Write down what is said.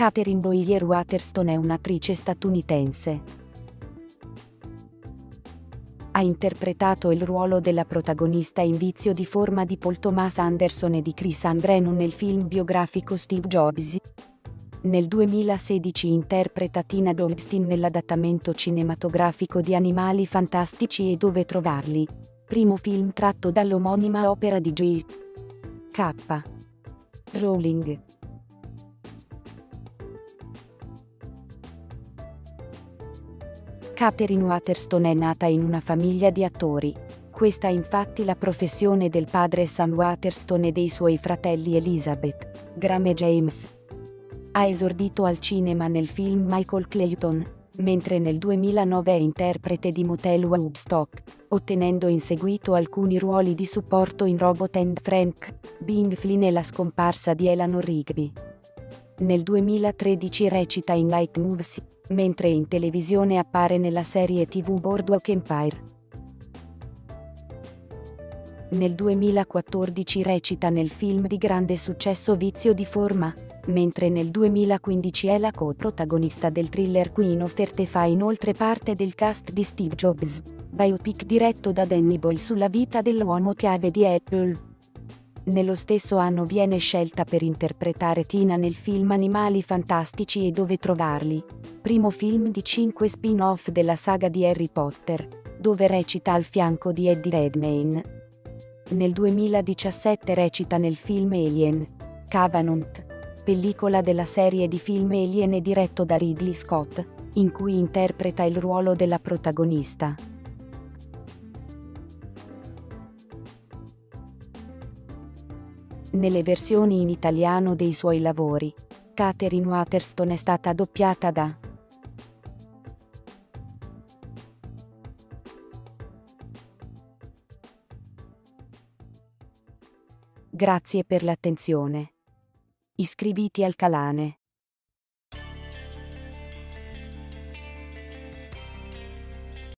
Catherine Boyer Waterston è un'attrice statunitense. Ha interpretato il ruolo della protagonista in Vizio di forma di Paul Thomas Anderson e di Chris Ann Brennan nel film biografico Steve Jobs. Nel 2016 interpreta Tina Dolstein nell'adattamento cinematografico di Animali Fantastici e Dove Trovarli, primo film tratto dall'omonima opera di J. K. Rowling. Catherine Waterston è nata in una famiglia di attori. Questa è infatti la professione del padre Sam Waterston e dei suoi fratelli Elizabeth, Graham e James. Ha esordito al cinema nel film Michael Clayton, mentre nel 2009 è interprete di Motel Woodstock, ottenendo in seguito alcuni ruoli di supporto in Robot and Frank, Bing Flynn e la scomparsa di Eleanor Rigby. Nel 2013 recita in Light Moves, mentre in televisione appare nella serie tv Boardwalk Empire. Nel 2014 recita nel film di grande successo Vizio di forma, mentre nel 2015 è la co-protagonista del thriller Queen of Earth e fa inoltre parte del cast di Steve Jobs, biopic diretto da Danny Boyle sulla vita dell'uomo chiave di Apple. Nello stesso anno viene scelta per interpretare Tina nel film Animali Fantastici e Dove Trovarli, primo film di cinque spin-off della saga di Harry Potter, dove recita al fianco di Eddie Redmayne. Nel 2017 recita nel film Alien, Covenant, pellicola della serie di film Alien diretto da Ridley Scott, in cui interpreta il ruolo della protagonista. Nelle versioni in italiano dei suoi lavori, Catherine Waterston è stata doppiata da Grazie per l'attenzione. Iscriviti al canale.